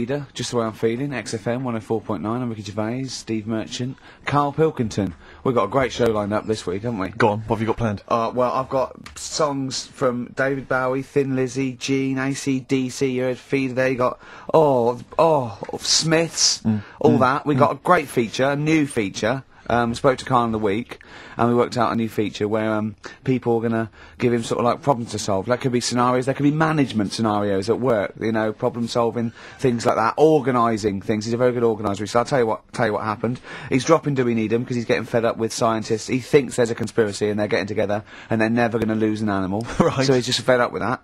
Leader, just the way I'm feeling. XFM 104.9. I'm Ricky Gervais, Steve Merchant, Karl Pilkington. We've got a great show lined up this week, haven't we? Go on, what have you got planned? Uh, well, I've got songs from David Bowie, Thin Lizzy, Gene, AC/DC. You heard Feeder there. You got oh oh Smiths, mm, all mm, that. We've mm. got a great feature, a new feature. Um, spoke to Karl in the week, and we worked out a new feature where um, people are going to give him sort of like problems to solve. That could be scenarios, there could be management scenarios at work, you know, problem solving, things like that, organising things. He's a very good organiser. So I'll tell you what, tell you what happened. He's dropping Do We Need Him because he's getting fed up with scientists. He thinks there's a conspiracy and they're getting together and they're never going to lose an animal. Right. So he's just fed up with that.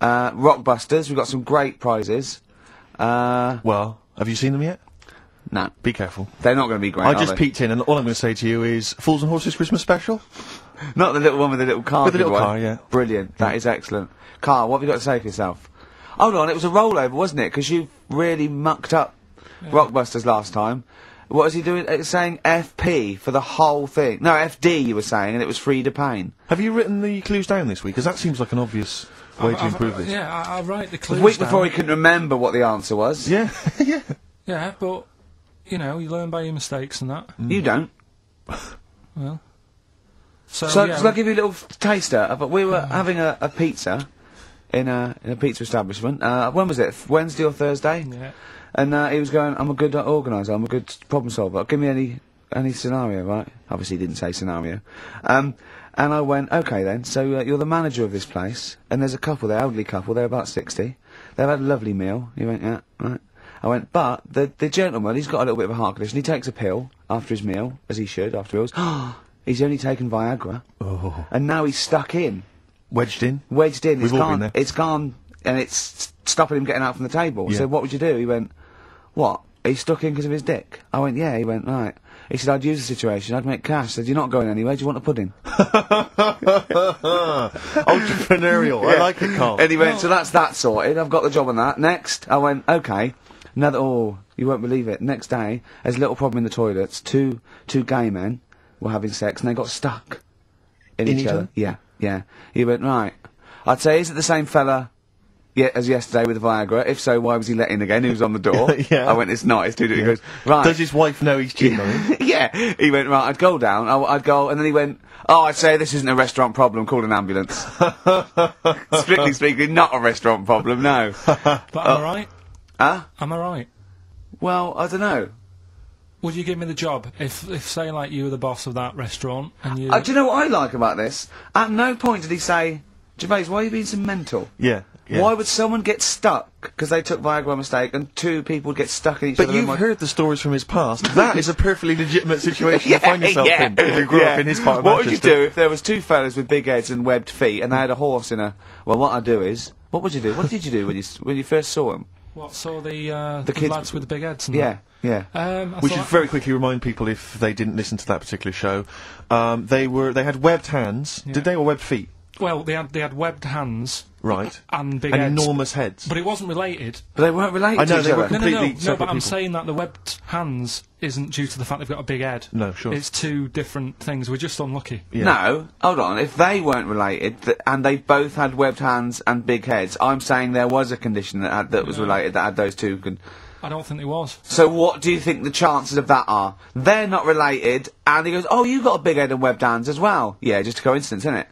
Uh, Rockbusters, we've got some great prizes. Uh, Well, have you seen them yet? No, Be careful. they're not going to be great. I just peeked in, and all I'm going to say to you is Fools and Horses Christmas special? Not the little one with the little car. With the little one. car, yeah. Brilliant. That is excellent. Karl, what have you got to say for yourself? Hold on, it was a rollover, wasn't it? Because you really mucked up Rockbusters last time. What was he doing? It's saying FP for the whole thing. No, FD you were saying, and it was free to pain. Have you written the clues down this week? Because that seems like an obvious way to I've- improve this. Yeah, I, I write the clues A clues week down. before he couldn't remember what the answer was. Yeah, yeah. Yeah, but you know, you learn by your mistakes and that. You don't. Well, so, So, yeah, shall I give you a little f- taster? But we were having a, a pizza in a in a pizza establishment. Uh, when was it? Wednesday or Thursday? yeah. And uh, he was going, I'm a good uh, organiser, I'm a good problem solver. Give me any any scenario, right? Obviously, he didn't say scenario. Um, and I went, okay then. So uh, you're the manager of this place, and there's a couple there, elderly couple. They're about sixty. They've had a lovely meal. He went, yeah, right. I went, but the the gentleman, he's got a little bit of a heart condition. He takes a pill after his meal, as he should after meals. he's only taken Viagra, Oh. and now he's stuck in Wedged in. wedged in. We've it's all gone. been there. It's gone, and it's stopping him getting out from the table. Yeah. So what would you do? He went, what? He's stuck in because of his dick. I went, yeah. He went, right. He said, I'd use the situation. I'd make cash. I said, you're not going anywhere. Do you want a pudding? Entrepreneurial. I like it, Karl. And he went, so that's that sorted. I've got the job on that. Next, I went, okay. Another, oh, you won't believe it. Next day, there's a little problem in the toilets. Two, two gay men were having sex and they got stuck in, In each, each other. other? Yeah, yeah. He went, right. I'd say, is it the same fella yeah, as yesterday with the Viagra? If so, why was he let in again? He was on the door. Yeah. I went, it's not. It's two. He goes, right. Does his wife know he's cheating yeah. He went, right, I'd go down, I, I'd go, and then he went, oh, I'd say this isn't a restaurant problem, call an ambulance. Strictly speaking, not a restaurant problem, no. But am I uh, right? Huh? Am I right? Well, I don't know. Would you give me the job if, if say, like, you were the boss of that restaurant and you? Uh, do you know what I like about this? At no point did he say, Gervais, why are you being so mental? Yeah. yeah. Why would someone get stuck because they took Viagra by mistake and two people would get stuck in each But other? and you've one- heard the stories from his past. That is a perfectly legitimate situation to find yourself in. If you grew yeah. up in his part of What would you do if there was two fellas with big heads and webbed feet and they had a horse in a... Well, what I'd do is... What would you do? What did you do when you, when you first saw him? What, so the, uh, the, kids- lads with the big heads and Yeah, yeah. that? Um, We should very quickly remind people if they didn't listen to that particular show. Um, they were they had webbed hands. Yeah. Did they or webbed feet? Well, they had, they had webbed hands Right. and big and heads. enormous heads. But it wasn't related. But they weren't related I know, to each they were other. No, no, no, no. separate But I'm saying that the webbed hands isn't due to the fact they've got a big head. No, sure. It's two different things. We're just unlucky. Yeah. No, hold on. If they weren't related th- and they both had webbed hands and big heads, I'm saying there was a condition that had, that was related that had those two. Con- I don't think there was. so what do you think the chances of that are? They're not related, and he goes, "Oh, you got a big head and webbed hands as well." Yeah, just a coincidence, isn't it?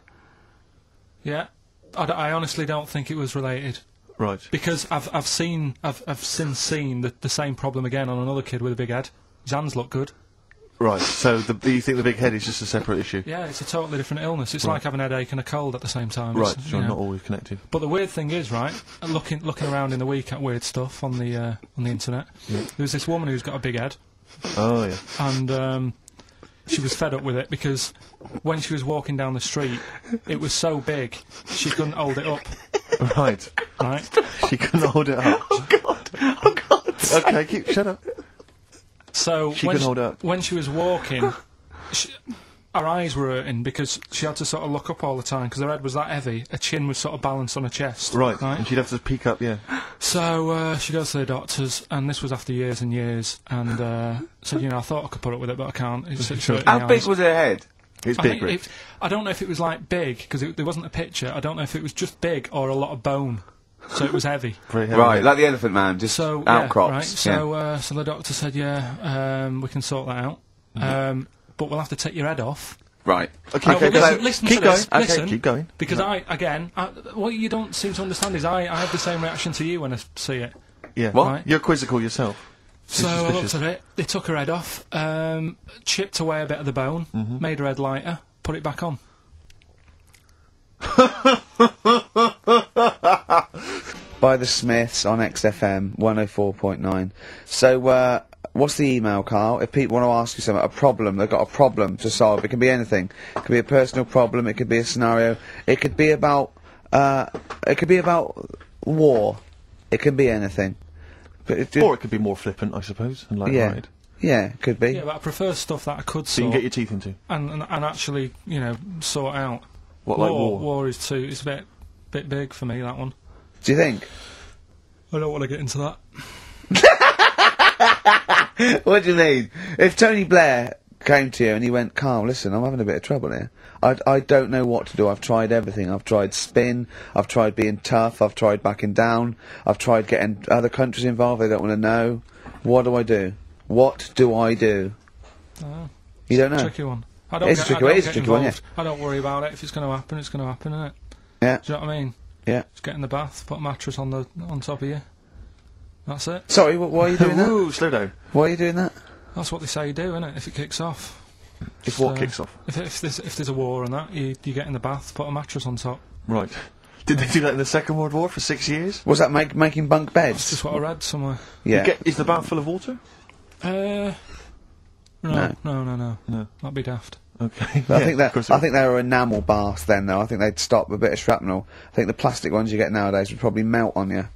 Yeah. I honestly don't think it was related. Right. Because I've, I've seen, I've, I've since seen the, the same problem again on another kid with a big head. His hands look good. Right. So the, you think the big head is just a separate issue? Yeah, it's a totally different illness. It's like having a headache and a cold at the same time. Right. It's, So you know. not always connected. But the weird thing is, right, looking looking around in the week at weird stuff on the uh, on the internet, yeah. there's this woman who's got a big head, Oh yeah. and um, she was fed up with it because when she was walking down the street, it was so big she couldn't hold it up. Right. Right? She couldn't hold it up. Oh God! Oh God! okay. Keep. Shut up. So She when couldn't hold up. when she was walking, she, her eyes were hurting because she had to sort of look up all the time because her head was that heavy. Her chin was sort of balanced on her chest. Right. Right. And she'd have to peek up. Yeah. So uh, she goes to the doctors, and this was after years and years, and uh, said, you know, I thought I could put up with it, but I can't. It's, it's hurting How big eyes." was her head? It's I, big. think Rick. it, I don't know if it was like big because there wasn't a picture. I don't know if it was just big or a lot of bone. so it was heavy. Heavy. Right, like the Elephant Man, just So yeah, right. So uh, so the doctor said, yeah, um, we can sort that out, um, but we'll have to take your head off. Right. Okay, No, okay, but so listen, listen keep to this. going. Okay, listen, keep going. Because I, again, I, what you don't seem to understand is I, I have the same reaction to you when I see it. Yeah. What? Right. You're quizzical yourself. So I looked at it. They took her head off, um, chipped away a bit of the bone, Mm-hmm. made her head lighter, put it back on. By the Smiths on XFM 104.9. So, uh, what's the email, Karl? If people want to ask you something, a problem, they've got a problem to solve. It can be anything. It could be a personal problem. It could be a scenario. It could be about. Uh, it could be about war. It can be anything. But it, Or it could be more flippant, I suppose, and like yeah, yeah, could be. Yeah, but I prefer stuff that I could So you can get your teeth into. and, and and actually, you know, sort out. What, war, like war? war is too. It's a bit bit big for me. That one. Do you think? I don't want to get into that. what do you mean? If Tony Blair came to you and he went, Karl, listen, I'm having a bit of trouble here. I, I don't know what to do. I've tried everything. I've tried spin. I've tried being tough. I've tried backing down. I've tried getting other countries involved. They don't want to know. What do I do? What do I do? Oh, You don't know? tricky one. I don't It's a get, tricky I one, don't it's a get tricky one, involved. I don't worry about it. If it's going to happen, it's going to happen, isn't it? Yeah. Do you know what I mean? Yeah. Just get in the bath, put a mattress on the on top of you. That's it. Sorry, wh- why are you doing that? Ooh, slow down. Why are you doing that? That's what they say you do, isn't it? If it kicks off. If what So- kicks off. If, if there's if there's a war and that, you you get in the bath, put a mattress on top. Right. Did they do that in the Second World War for six years? Was that make, making bunk That's beds? just what I read somewhere. Yeah. Get- is the bath full of water? Uh, no, No. no, no, no, No. That'd be daft. Okay. But I think of that I think they were enamel baths then though. I think they'd stop a bit of shrapnel. I think the plastic ones you get nowadays would probably melt on you.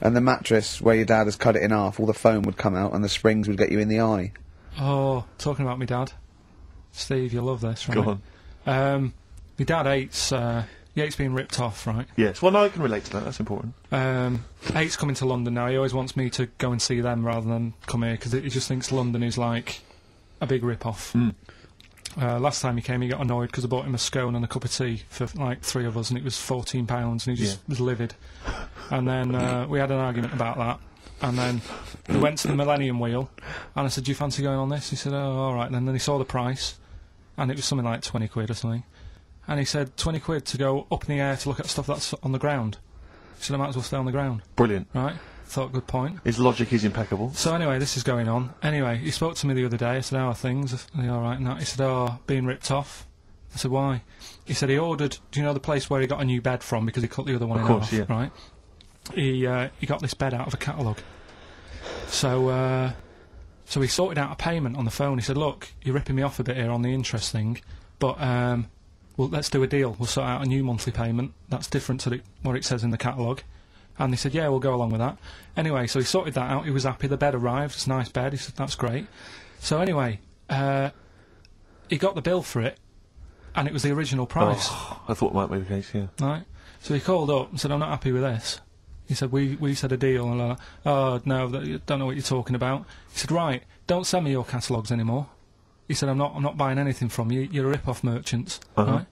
And the mattress where your dad has cut it in half, all the foam would come out and the springs would get you in the eye. Oh, talking about my dad, Steve, you'll love this, right? Go on. Um, my dad hates uh, he hates being ripped off, right? Yes. Well, no, I can relate to that. That's important. Um, hates coming to London now. He always wants me to go and see them rather than come here because he just thinks London is like a big rip off. Mm. Uh, last time he came, he got annoyed because I bought him a scone and a cup of tea for like three of us, and it was fourteen pounds, and he just Yeah. was livid. And then uh, we had an argument about that, and then we went to the Millennium Wheel, and I said, "Do you fancy going on this?" He said, "Oh, all right." And then he saw the price, and it was something like twenty quid or something, and he said, 20 quid to go up in the air to look at stuff that's on the ground." He said, "I might as well stay on the ground." Brilliant. Right? Thought good point. His logic is impeccable. So anyway, this is going on. Anyway, he spoke to me the other day. I said, "How are things? Are they all right?" And that. He said, "Oh, being ripped off." I said, "Why?" He said he ordered. Do you know the place where he got a new bed from because he cut the other one Of in course, half? yeah. Right. He uh, he got this bed out of a catalogue. So uh, so he sorted out a payment on the phone. He said, "Look, you're ripping me off a bit here on the interest thing, but um, well, let's do a deal. We'll sort out a new monthly payment that's different to the, what it says in the catalogue." And they said, "Yeah, we'll go along with that." Anyway, so he sorted that out. He was happy. The bed arrived. It's a nice bed. He said, "That's great." So anyway, uh, he got the bill for it, and it was the original price. Oh, I thought it might be the case. Yeah. Right. So he called up and said, "I'm not happy with this." He said, "We we said a deal." And uh, oh no, don't know what you're talking about. He said, "Right, don't send me your catalogues anymore." He said, "I'm not I'm not buying anything from you. You're a rip-off merchant." Uh-huh.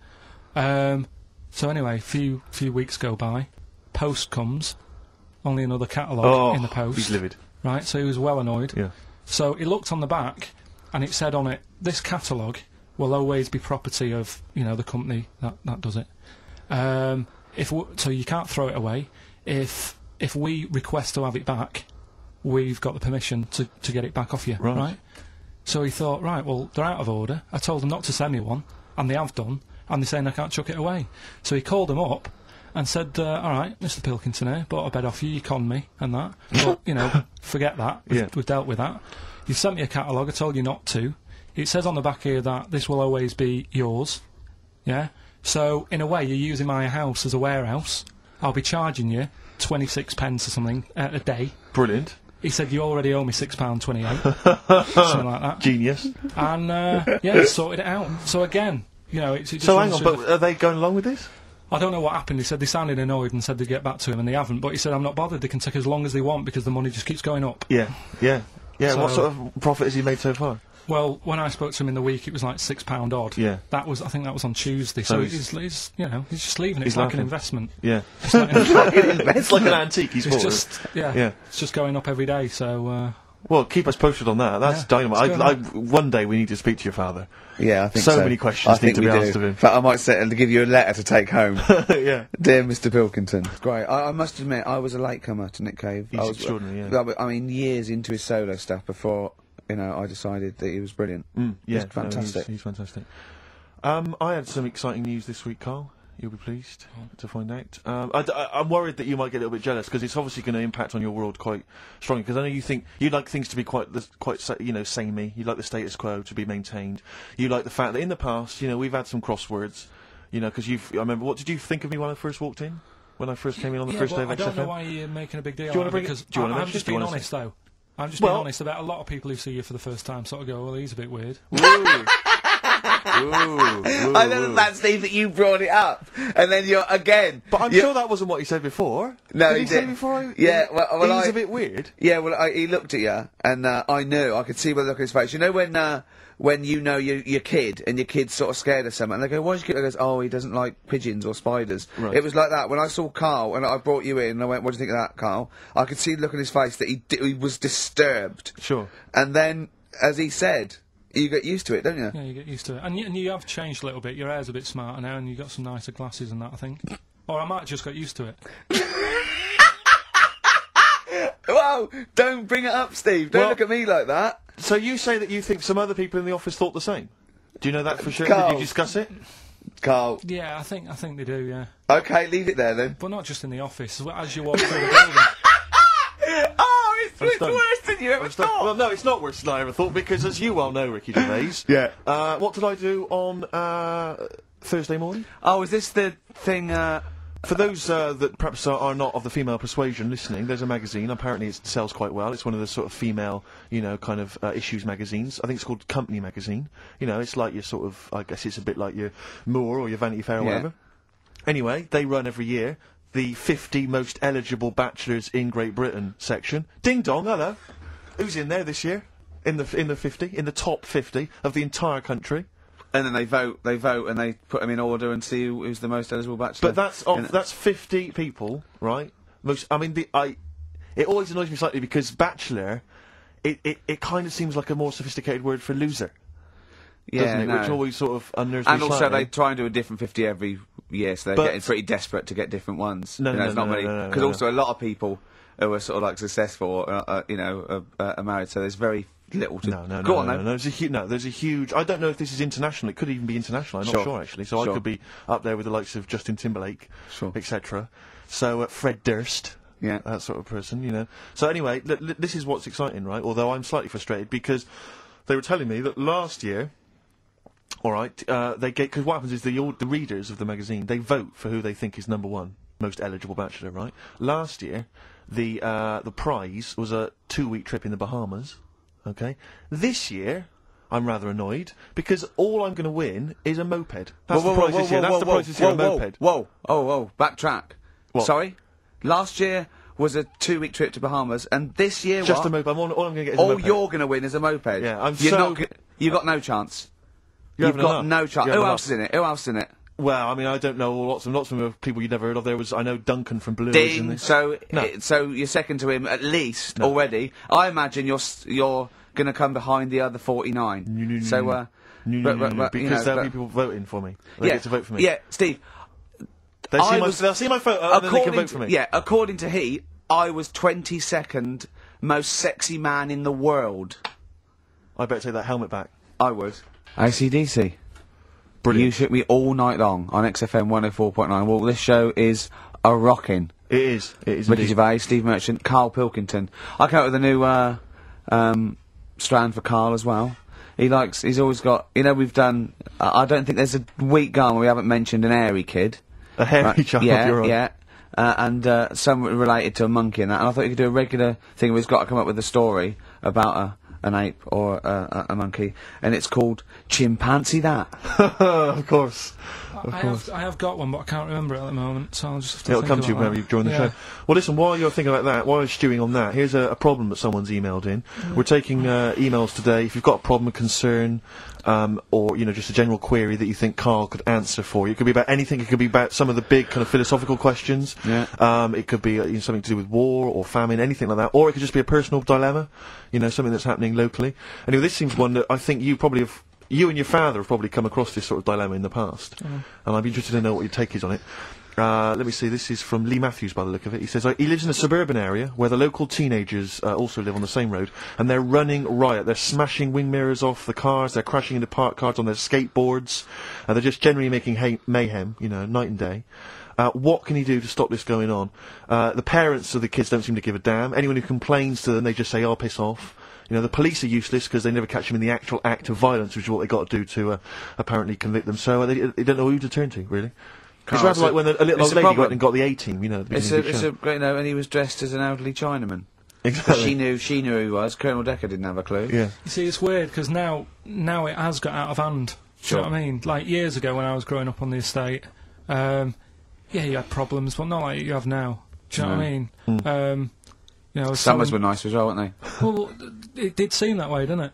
Right. Um. So anyway, few few weeks go by. Post comes. Only another catalogue Oh, in the post. he's livid. Right. So he was well annoyed. Yeah. So he looked on the back, and it said on it, "This catalogue will always be property of you know the company that that does it." Um, if w- so, you can't throw it away. If if we request to have it back, we've got the permission to to get it back off you, Right. So he thought, right, well, they're out of order. I told them not to send me one, and they have done, and they're saying I can't chuck it away. So he called them up and said, uh, all right, Mr. Pilkington here, bought a bed off you, you conned me, and that. But, you know, forget that. We've, Yeah. we've dealt with that. You've sent me a catalogue, I told you not to. It says on the back here that this will always be yours. Yeah? So, in a way, you're using my house as a warehouse. I'll be charging you 26 pence or something uh, a day. Brilliant. He said, you already owe me £6.28. something like that. Genius. And, uh, yeah, sorted it out. So, again, you know, it's, it just So hang on, but are they going along with this? I don't know what happened. He said they sounded annoyed and said they'd get back to him, and they haven't. But he said, I'm not bothered. They can take as long as they want because the money just keeps going up. Yeah. Yeah. Yeah, what sort of profit has he made so far? Well, when I spoke to him in the week, it was like six pound odd. Yeah. That was, I think, that was on Tuesday. So So, he's- he's, he's, you know, he's just leaving it. He's It's like laughing. an investment. Yeah. It's, not in- it's like an antique he's just, yeah, Yeah. it's just going up every day. So, uh, Well, keep us posted on that. That's Yeah, dynamite. I, I, one day we need to speak to your father. Yeah, I think So so. many questions I think need to we be do. asked of him. In fact, I might set, give you a letter to take home. yeah. Dear Mr. Pilkington. Great. I, I must admit, I was a latecomer to Nick Cave. He's I was, extraordinary, yeah. I mean, years into his solo stuff before, you know, I decided that he was brilliant. Mm, yeah, He's fantastic. No, he's, he's fantastic. Um, I had some exciting news this week, Karl. You'll be pleased to find out. Um, I, am worried that you might get a little bit jealous because it's obviously going to impact on your world quite strongly. Because I know you think you like things to be quite, quite, you know, samey. You like the status quo to be maintained. You like the fact that in the past, you know, we've had some crosswords. You know, because you've. I remember. What did you think of me when I first walked in? When I first came in on the yeah, first well, day I of don't know XFM? why you're making a big deal Do you bring it it- because do you wanna I'm just being honest though. I'm just Well- being honest about a lot of people who see you for the first time sort of go, well, he's a bit weird. Ooh. I know that, Steve, that you brought it up, and then you're again. But I'm sure that wasn't what he said before. No, did he he say did. before. I, Yeah, well- well, he's I- a bit weird. Yeah, well, I, he looked at you, and uh, I knew. I could see by the look on his face. You know when uh, when you know your your kid, and your kid's sort of scared of something, and they go, "Why's your kid?" He goes, "Oh, he doesn't like pigeons or spiders." Right. It was like that when I saw Karl, and I brought you in, and I went, "What do you think of that, Karl?" I could see the look on his face that he di- he was disturbed. Sure. And then, as he said, you get used to it, don't you? Yeah, you get used to it. And you, and you have changed a little bit. Your hair's a bit smarter now, and you've got some nicer glasses and that, I think. Or I might have just got used to it. Whoa! Don't bring it up, Steve. Don't Well- look at me like that. So you say that you think some other people in the office thought the same? Do you know that for sure? Karl. Did you discuss it? Karl. Yeah, I think I think they do, yeah. Okay, leave it there then. But not just in the office, as you walk through the building. Oh, it's, it's worse than you ever thought. well, no, it's not worse than I ever thought because, as you well know, Ricky Gervais. Yeah. Uh, what did I do on uh, Thursday morning? Oh, is this the thing? Uh, For those uh, that perhaps are, are not of the female persuasion listening, there's a magazine. Apparently, it sells quite well. It's one of the sort of female, you know, kind of uh, issues magazines. I think it's called Company Magazine. You know, it's like your sort of, I guess it's a bit like your More or your Vanity Fair or Yeah. whatever. Anyway, they run every year the 50 most eligible bachelors in Great Britain section. Ding dong, hello. Who's in there this year? In the in the 50, in the top 50 of the entire country. and then they vote. They vote and they put them in order and see who, who's the most eligible bachelor. But that's of, In- that's 50 people, right? Most, I mean, the, I, it always annoys me slightly because bachelor, it, it, it kind of seems like a more sophisticated word for loser, yeah, doesn't it? no. Which always sort of unnerves and also slightly. they try and do a different fifty every year, so they're But- getting pretty desperate to get different ones. No, you no, know, there's no, not no, many no, no, because no, also a lot of people who are sort of like successful, uh, uh, you know, uh, uh, are married. So there's very little to. No, no, Go no, on, no, though. no, There's a hu- no, there's a huge. I don't know if this is international. It could even be international. I'm not Sure. sure actually. So I could be up there with the likes of Justin Timberlake, Sure. etc. So uh, Fred Durst, Yeah. that sort of person, you know. So anyway, this is what's exciting, right? Although I'm slightly frustrated because they were telling me that last year. All right, uh, they get because what happens is the the readers of the magazine they vote for who they think is number one most eligible bachelor. Right. Last year, the uh, the prize was a two week trip in the Bahamas. Okay. This year, I'm rather annoyed because all I'm going to win is a moped. That's the prize this year. That's the prize this year. A moped. Whoa, oh, whoa, backtrack. What? Sorry, last year was a two-week trip to Bahamas, and this year Just what? a moped. I'm all, all I'm going to get is a All you're going to win is a moped. Yeah, I'm You're so not. g- G- you got no chance. You You've got enough. no chance. Who else is in it? Who else is in it? Well, I mean, I don't know lots and lots of people you've never heard of. There was, I know Duncan from Blue. this. So, No. so you're second to him at least already. I imagine you're you're going to come behind the other 49. No, no, no, so, uh, No, no, but- no, but- no, but, you because know, there'll be people voting for me. They yeah, get to vote for me. Yeah, Steve. They'll see, I my, they'll see my photo and then they can vote for me. yeah, according to he, I was 22nd most sexy man in the world. I better take that helmet back. I would. ACDC. Brilliant. You shook me all night long on XFM 104.9. Well, this show is a rocking. It is. It is. Ricky indeed. Gervais, Steve Merchant, Karl Pilkington. I came up with a new uh, um, strand for Karl as well. He likes. He's always got. You know, we've done. Uh, I don't think there's a week gone where we haven't mentioned an airy kid. A hairy Right, child. Yeah, right. yeah. Uh, and uh, some related to a monkey and that. And I thought you could do a regular thing where he's got to come up with a story about a, an ape or a, a, a monkey, and it's called chimpanzee. That of course. I have, I have got one, but I can't remember it at the moment, so I'll just have to It'll think come to you about whenever that. you join the Yeah. show. Well, listen, while you're thinking like that, while you're stewing on that, here's a, a problem that someone's emailed in. We're taking uh, emails today. If you've got a problem, a concern, um, or you know, just a general query that you think Karl could answer for you, it could be about anything. It could be about some of the big kind of philosophical questions. Yeah. Um, it could be uh, you know, something to do with war or famine, anything like that, or it could just be a personal dilemma. You know, something that's happening locally. Anyway, this seems one that I think you probably have. You and your father have probably come across this sort of dilemma in the past, and I'd be interested to know what your take is on it. Uh, let me see. This is from Lee Matthews, by the look of it. He says uh, he lives in a suburban area where the local teenagers uh, also live on the same road, and they're running riot. They're smashing wing mirrors off the cars. They're crashing into parked cars on their skateboards, and they're just generally making hay- mayhem. You know, night and day. Uh, what can he do to stop this going on? Uh, the parents of the kids don't seem to give a damn. Anyone who complains to them, they just say, "I'll piss off." You know, the police are useless because they never catch them in the actual act of violence, which is what they've got to do to uh, apparently convict them. So uh, they, they don't know who to turn to, really. Karl, it's rather it's like when a, a little old a lady problem. went and got the A team, you know. At the it's a of it's the a show. great no, and he was dressed as an elderly Chinaman. Exactly. She knew she knew who he was. Colonel Decker didn't have a clue. Yeah. You see, it's weird because now, now it has got out of hand. Do you know Sure. what I mean? Like years ago when I was growing up on the estate, um, yeah, you had problems, but not like you have now. Do you know what I mean? Um, you know, Summers were nice as well, weren't they? Well, it did seem that way, didn't it?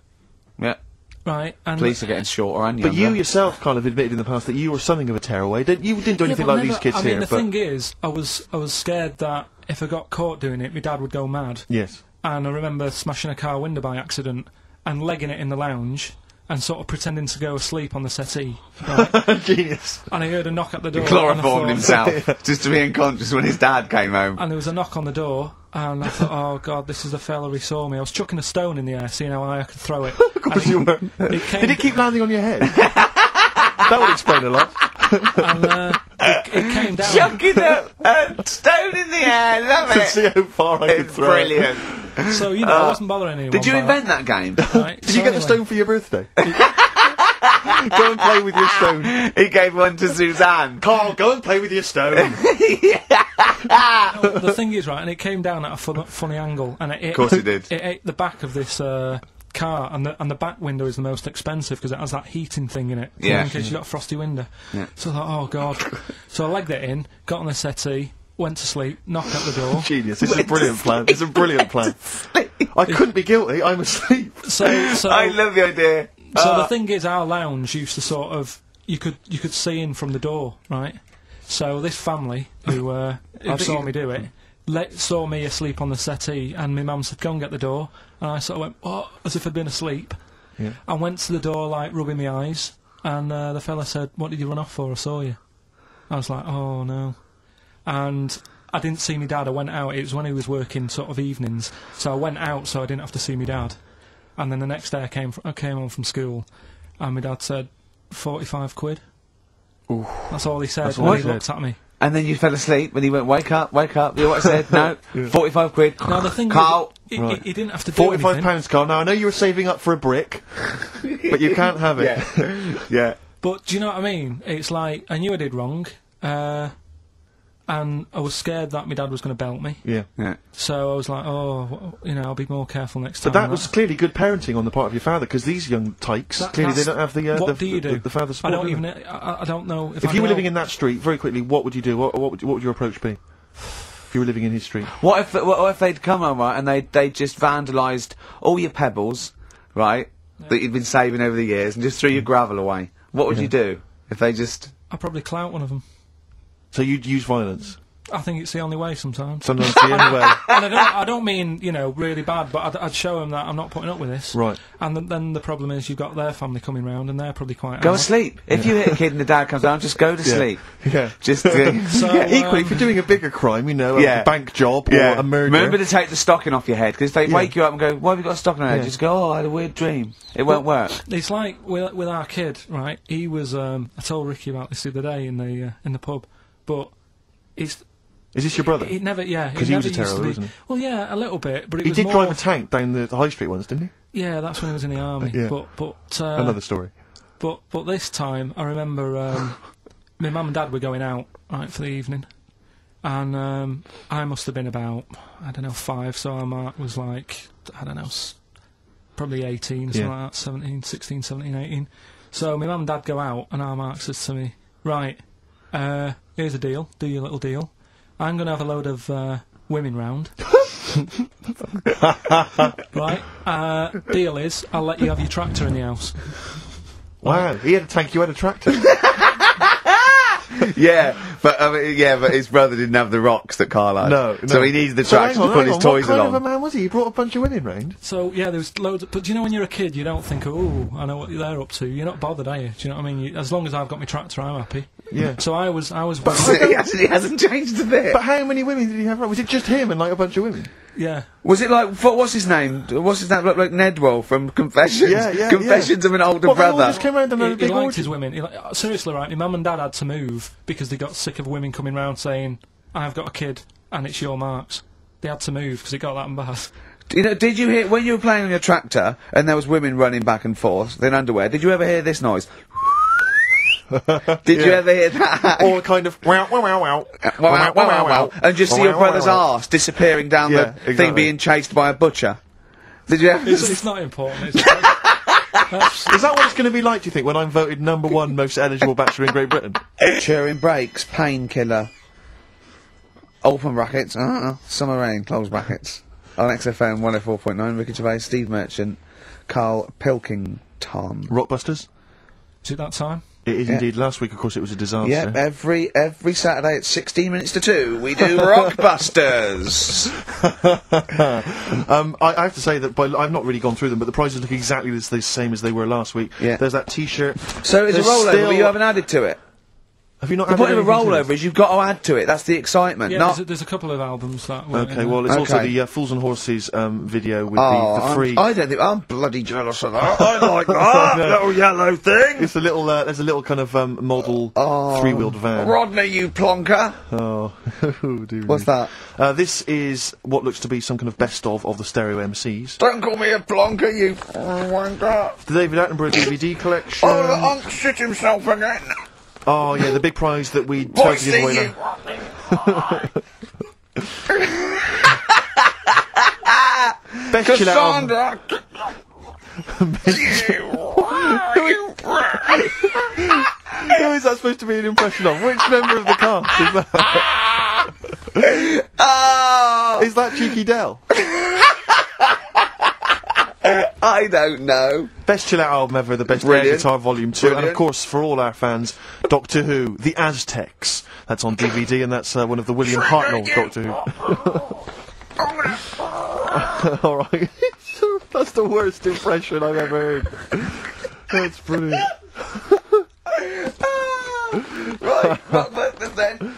Yeah. Right. And Police are getting shorter and But you yourself kind of admitted in the past that you were something of a tearaway. Didn't, you didn't do anything but like never- these kids I mean, here. the but thing is, I was I was scared that if I got caught doing it, my dad would go mad. yes. And I remember smashing a car window by accident and legging it in the lounge and sort of pretending to go asleep on the settee. Right? Genius. and I heard a knock at the door. and I Chloroformed thought- himself just to be unconscious when his dad came home. And there was a knock on the door, and I thought, oh god, this is the fella who saw me. I was chucking a stone in the air, seeing how high I could throw it. Of course you were. It came, Did it keep landing on your head? that would explain a lot. and, uh, it, it came down. Chucking a, a stone in the air, love to it. see how far I could It's throw it. brilliant. So you know, I wasn't bothering anyone. Did you invent that game? right? Did So you get the stone for your birthday? go and play with your stone. he gave one to Suzanne. Karl, go and play with your stone. The thing is, right, and it came down at a fun, funny angle, and it, it, Of course it did. it ate the back of this uh, car, and the and the back window is the most expensive because it has that heating thing in it. you know, Yeah. in case you got a frosty window. Yeah. So I thought, oh god. so I legged it in, got on the settee, went to sleep, knocked at the door. Genius. This is a brilliant plan. It's a brilliant plan. I couldn't be guilty. I'm asleep. So so I love the idea. So Uh, the thing is, our lounge used to sort of you could you could see in from the door, right? So this family who uh, who saw me do it let, saw me asleep on the settee, and my mum said, "Go and get the door," and I sort of went, "What?" as if I'd been asleep. Yeah. I went to the door like rubbing my eyes, and uh, the fella said, "What did you run off for? I saw you." I was like, "Oh no," and. I didn't see my dad. I went out. It was when he was working sort of evenings, so I went out so I didn't have to see my dad. And then the next day I came fr- I came home from school, and my dad said, 45 quid. That's all he said That's when all he he said. looked at me. and then you fell asleep and he went, wake up, wake up. You know what I said? No. 45 quid. No, the thing Karl. is, he, Right. he, he didn't have to do Forty-five anything. pounds, Karl. Now I know you were saving up for a brick, but you can't have it. Yeah. yeah. But do you know what I mean? It's like I knew I did wrong, uh, and I was scared that my dad was going to belt me. Yeah. Yeah. So I was like, oh, you know, I'll be more careful next time. But that was clearly good parenting on the part of your father, because these young tykes That- clearly they don't have the uh, what the, do you the, do? the father I don't even. I, I don't know if, If I you were living in that street, very quickly, what would you do? What, what, would, what would your approach be? If you were living in his street, What if what if they'd come home right and they they just vandalised all your pebbles, right, that you'd been saving over the years, and just threw your gravel away? What would Yeah. you do if they just? I'd probably clout one of them. So you'd use violence. I think it's the only way sometimes. Sometimes the only way. and I don't, I don't mean you know really bad, but I'd, I'd show them that I'm not putting up with this. Right. And th- then the problem is you've got their family coming round, and they're probably quite. Go out. asleep. If you hit a kid and the dad comes down, just go to Yeah. sleep. Yeah. Just uh, So, yeah, equally, um, if you're doing a bigger crime, you know, Yeah. a bank job or a murder. Remember to take the stocking off your head because they Yeah. wake you up and go, "Why have you got a stocking on your head?" Yeah. Just go, "Oh, I had a weird dream." It won't work. It's like with, with our kid, right? He was. Um, I told Ricky about this the other day in the uh, in the pub, but it's Is this your brother? it never. Yeah, 'Cause it he was a used to terror, be. wasn't he? Well, yeah, a little bit, but it he was did more. drive a tank down the, the high street once, didn't he? yeah, that's when he was in the army. Yeah. But but uh. Another story. But but this time, I remember um, my mum and dad were going out right for the evening, and um, I must have been about I don't know five, so our Mark was like I don't know, probably 18, something Yeah. like that, 17, 16, 17, 18. So my mum and dad go out, and our Mark says to me, right, uh, here's a deal, do your little deal. I'm going to have a load of uh, women round. right, uh, deal is, I'll let you have your tractor in the house. Wow, he had a tank, you had a tractor. yeah, but I mean, yeah, but his brother didn't have the rocks that Karl had. no, so he needed the So tractor hang on, to put hang his on, toys what kind along. of a man was he? He brought a bunch of women round. So yeah, there was loads. Of, but do you know when you're a kid, you don't think, oh, I know what they're up to. You're not bothered, are you? Do you know what I mean? You, as long as I've got my tractor, I'm happy. Yeah. So I was, I was, he, hasn't, he hasn't changed a bit. But how many women did he have? Was it just him and like a bunch of women? yeah. Was it like what, what's his name? What's his name? Look like Nedwell from Confessions. Yeah, yeah, Confessions of an older What, they all brother. just came round and He, had a he liked orgy? his women. He, li- seriously, right? My mum and dad had to move because they got sick of women coming round saying, "I've got a kid and it's your marks." They had to move because it got that bad. You know, did you hear when you were playing on your tractor and there was women running back and forth in underwear? Did you ever hear this noise? did you ever hear that? Or kind of wow, wow, wow, wow. Wow, wow, wow, wow. And just see your brother's arse disappearing down Yeah, the thing being chased by a butcher. Did you ever? It's, it's not important. Is it? Is that what it's going to be like, do you think, when I'm voted number one most eligible bachelor in Great Britain? Turin Brakes, painkiller. Open brackets, uh, summer rain, close brackets. On XFM 104.9, Ricky Gervais, Steve Merchant, Karl Pilkington. Rockbusters? is it that time? It is Yeah. indeed. Last week, of course, it was a disaster. Yeah, every every Saturday at 16 minutes to 2, we do Rockbusters. Um, I, I have to say that by, I've not really gone through them, but the prizes look exactly the, same as they were last week. Yeah. There's that T-shirt. so it's a rollover, still- but you haven't added to it. Have you not? The added point of a rollover it? is you've got to add to it. That's the excitement. Yeah, not, there's, a, there's a couple of albums that. Were Okay, well, it's also the uh, Fools and Horses um, video with oh, the, the I'm- free. I don't think I'm bloody jealous of that. I like that little yellow thing. It's a little. Uh, there's a little kind of um, model Oh. three-wheeled van. Rodney, you plonker. Oh, dear What's that? Uh, this is what looks to be some kind of best of of the stereo MCs. Don't call me a plonker, you wanker. The David Attenborough DVD collection. Oh, the Unc shit himself again. Oh yeah, the big prize that we tried to Voice give away. you. now. Best chill out. album. Cassandra. Who is that supposed to be an impression of? Which member of the cast is that? Oh, Is that Cheeky Dell? I don't know. Best chill out album ever, the best air Brilliant. guitar volume two, and of course for all our fans, Doctor Who, the Aztecs. That's on DVD, and that's uh, one of the William Hartnell Doctor Who. all right, that's the worst impression I've ever heard. That's brilliant. right, but, but then.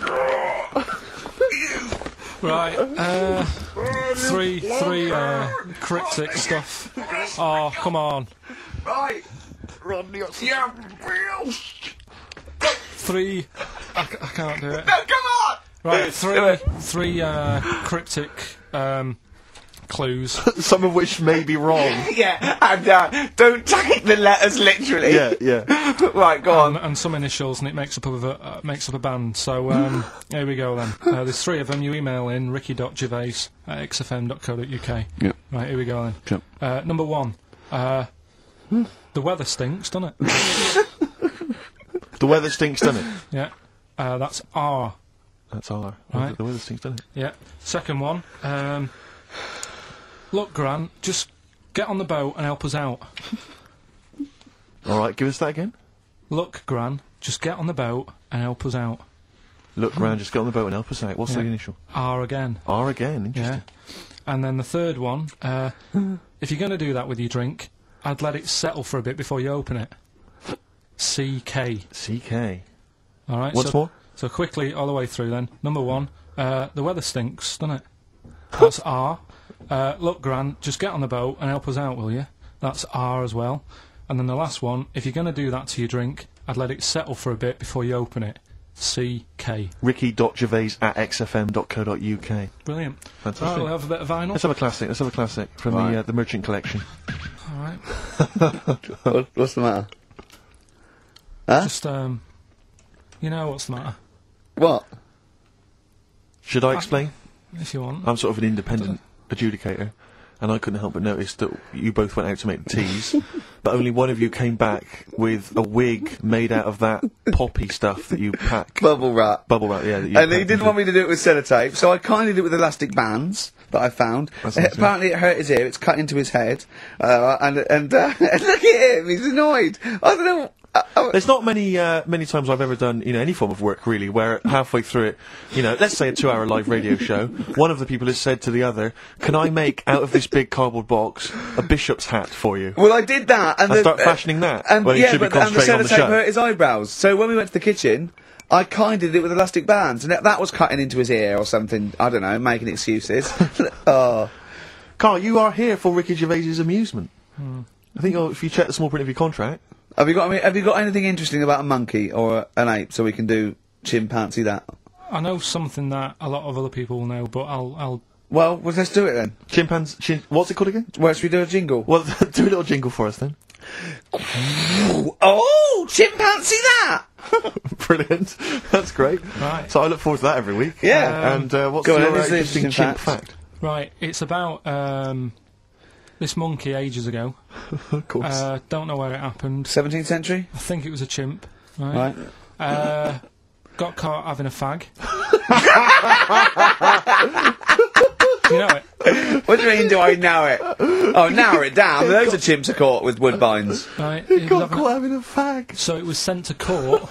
Right. Uh, three, three uh, cryptic stuff. Oh, come on. Right. Rodney, Yeah, Bill. Three. I can't do it. No, come on. Right. Three, three uh, cryptic um, clues. some of which may be wrong. Yeah, and uh, don't take the letters literally. Yeah, yeah. right, go and, on. and some initials, and it makes up of a uh, makes up a band. So um, here we go then. Uh, there's three of them. You email in ricky.gervais at xfm.co.uk. Yep. Right, here we go then. Yep. Uh, number one. Uh, the weather stinks, doesn't it? The weather stinks, doesn't it? yeah. Uh, that's R. That's all. Right. The weather stinks, doesn't it? Yeah. Second one. Um, look, Grant, just get on the boat and help us out. All right, give us that again. Look, Gran, just get on the boat and help us out. Look round, just get on the boat and help us out. What's the initial? R again. R again. Yeah. Interesting. And then the third one, uh, if you're going to do that with your drink, I'd let it settle for a bit before you open it. CK. CK. All right. What's so, more? So quickly, all the way through then. Number one, uh, the weather stinks, doesn't it? That's R. Uh, look, Grant, just get on the boat and help us out, will you? That's R as well. And then the last one, if you're going to do that to your drink, I'd let it settle for a bit before you open it. CK. Ricky.gervais at xfm.co.uk. Brilliant. Fantastic. Right, we'll have a bit of vinyl. Let's have a classic. Let's have a classic from Right. the uh, the merchant collection. All right. What- What's the matter? Huh? Just, um, you know what's the matter, What? Should I explain? if you want. I'm sort of an independent adjudicator. and I couldn't help but notice that you both went out to make the teas, but only one of you came back with a wig made out of that poppy stuff that you pack. Bubble wrap. Bubble wrap, yeah. And he didn't want me to do it with sellotape, so I kind of did it with elastic bands that I found. Yeah. apparently, it hurt his ear. It's cut into his head, uh, and and, uh, and look at him. He's annoyed. I don't know. Uh, uh, There's not many uh, many times I've ever done you know any form of work really where halfway through it, you know, let's say a two-hour live radio show, one of the people has said to the other, "Can I make out of this big cardboard box a bishop's hat for you?" well, I did that, and, And the- start fashioning that And when he yeah, should but and the concentrating on the sellotape hurt his eyebrows. So when we went to the kitchen. I kind of did it with elastic bands, and that, that was cutting into his ear or something. I don't know, making excuses. oh, Karl, you are here for Ricky Gervais's amusement. I think oh, if you check the small print of your contract, have you got? I mean, have you got anything interesting about a monkey or an ape, so we can do chimpanzee that? I know something that a lot of other people will know, but I'll I'll Well, well, let's do it then. chimpanzee, chim- what's it called again? Where should we do a jingle? Well, do a little jingle for us then. Oh, chimpanzee that! Brilliant. That's great. Right. So I look forward to that every week. Yeah. and uh, what's Go on, your uh, is an interesting interesting chimp fact. fact? right. It's about um, this monkey ages ago. Of course. Uh, don't know where it happened. 17th century? I think it was a chimp. Right. Right. Uh, got caught having a fag. you know it, What do you mean, do I know it? Oh, narrow it down. Those are chimps are caught with woodbines. right? He Got having a- caught having a fag. so it was sent to court,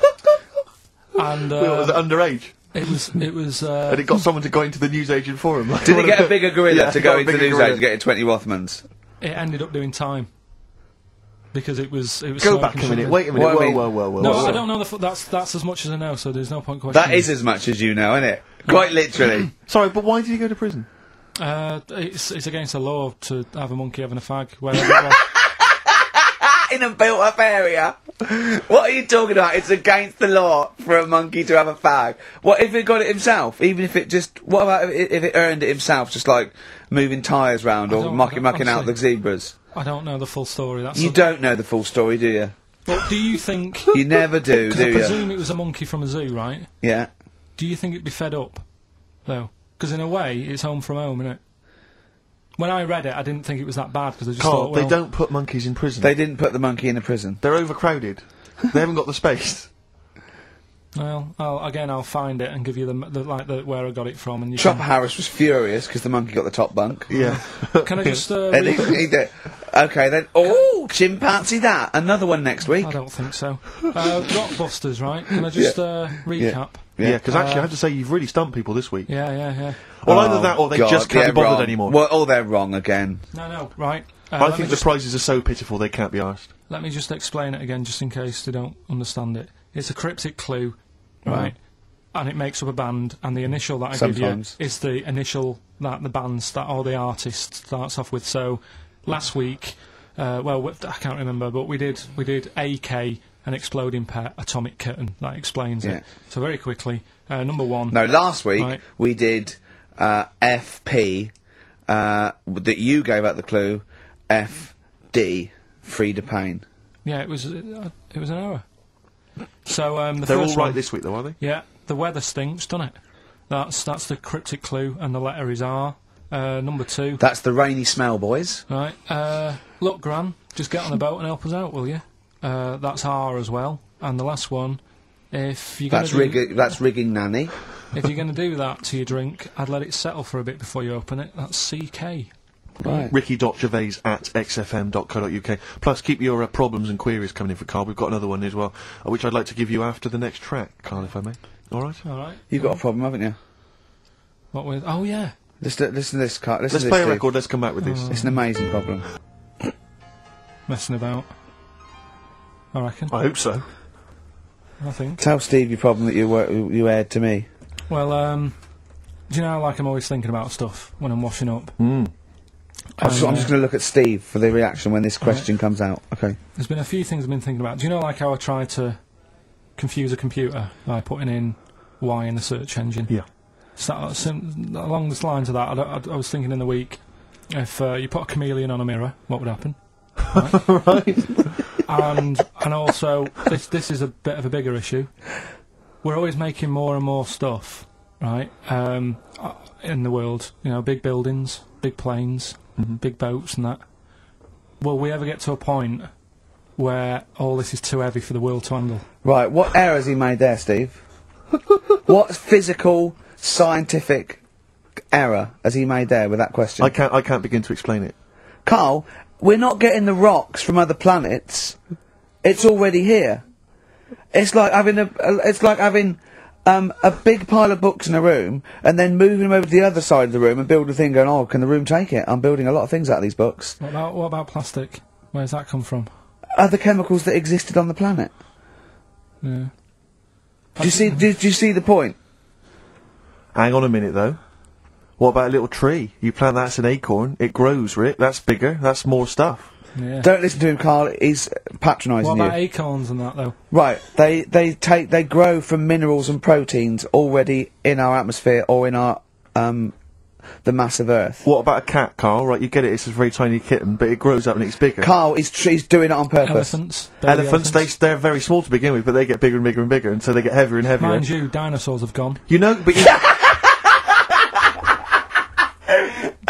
and Wait, was it uh, underage? it was it was uh, And it got someone to go into the newsagent for him. Did he get a bigger gorilla Yeah, to go into the bigger news gorilla. age to get 20 Rothmans? It ended up doing time because it was it was Go smoking back a minute. Wait a minute. What I Whoa, mean- whoa, whoa, whoa. No, whoa. I don't know the. F- that's that's as much as I know. So there's no point questioning. That is as much as you know, isn't it? Quite literally. Sorry, but why did he go to prison? Uh, it's it's against the law to have a monkey having a fag. Wherever it was. In a built up area. What are you talking about? It's against the law for a monkey to have a fag. What if it got it himself? Even if it just. What about if it, if it earned it himself, just like moving tyres round I or don't- mucking, mucking out the zebras? I don't know the full story. That's You a- don't know the full story, do you? But do you think? You never do, Because I do you? presume it was a monkey from a zoo, right? Yeah. Do you think it'd be fed up, though? Because in a way, it's home from home, isn't it? When I read it, I didn't think it was that bad because I just Karl, thought, well, they don't put monkeys in prison. They didn't put the monkey in a prison. They're overcrowded. they haven't got the space. Well, I'll, again, I'll find it and give you the, the like the where I got it from, and you Chopper Harris was furious because the monkey got the top bunk. Yeah. can, can I just? Uh, read- he, he did. Okay, then. Oh, chimpanzee that. Another one next week. I don't think so. Uh, Rockbusters, right? Can I just uh, recap? Yeah, because actually, Uh, I have to say, you've really stumped people this week. Yeah, yeah, yeah. Well, Oh, either that or they God, just can't be bothered wrong. anymore. Well, oh, they're wrong again. No, no, right. Uh, I think the just, prizes are so pitiful they can't be asked. let me just explain it again, just in case they don't understand it. It's a cryptic clue, right? And it makes up a band, and the initial that I Sometimes. give you is the initial that the band start or the artist starts off with. So, last week, uh, well, I can't remember, but we did we did AK, an exploding pet, atomic kitten. That explains Yeah. it. So very quickly, uh, number one. No, last week Right. we did FP uh, that you gave out the clue. FD, Freda Payne. Yeah, it was uh, it was an error. So um, the They're all first right one, this week, though, are they? Yeah, the weather stinks, doesn't it? That's that's the cryptic clue, and the letter is R. Uh, number two. That's the rainy smell, boys. Right. Uh, look, Gran, just get on the boat and help us out, will you? Uh, that's R as well. And the last one, if you're going That's to do, rigging. That's rigging nanny. if you're going to do that to your drink, I'd let it settle for a bit before you open it. That's CK. Right. Ricky.gervais at xfm.co.uk. Plus, keep your uh, problems and queries coming in for Karl. We've got another one as well, uh, which I'd like to give you after the next track, Karl, if I may. All right? All right. You've got a problem, haven't you? What with? Oh yeah. Listen, listen to this, car. Listen Let's to play this, a Steve. record. Let's come back with this. It's an amazing problem. Messing about. I reckon. I hope so. I think. Tell Steve your problem that you were, you aired to me. Well, um, do you know, how, like I'm always thinking about stuff when I'm washing up. Mm. I'm just, uh, just going to look at Steve for the reaction when this question comes out. Okay. There's been a few things I've been thinking about. Do you know, like how I tried to confuse a computer by putting in Y in the search engine? Yeah. So, uh, along the lines of that, I, I- I was thinking in the week, if uh, you put a chameleon on a mirror, what would happen? right. And and also, this this is a bit of a bigger issue. We're always making more and more stuff, right? Um, uh, in the world, you know, big buildings, big planes, big boats and that. Will we ever get to a point where all this is too heavy for the world to handle? Right, what error has he made there, Steve? what physical, scientific error has he made there with that question? I can't. I can't begin to explain it. Karl, we're not getting the rocks from other planets. It's already here. It's like having a. a it's like having um, a big pile of books in a room and then moving them over to the other side of the room and building a thing. Going, oh, can the room take it? I'm building a lot of things out of these books. What about what about plastic? Where's that come from? Other chemicals that existed on the planet. Yeah. Do you see? Do, do you see the point? Hang on a minute though. What about a little tree? You plant that as an acorn, it grows, Rick. That's bigger. That's more stuff. Yeah. Don't listen to him, Karl. He's patronising what you. about acorns and that though? Right, they they take they grow from minerals and proteins already in our atmosphere or in our um the mass of Earth. What about a cat, Karl? Right, you get it. It's a very tiny kitten, but it grows up and it's bigger. Karl, he's tr- he's doing it on purpose. Elephants. baby Elephants, they they're very small to begin with, but they get bigger and bigger and bigger, and so they get heavier and heavier. Mind you, dinosaurs have gone. You know, but you.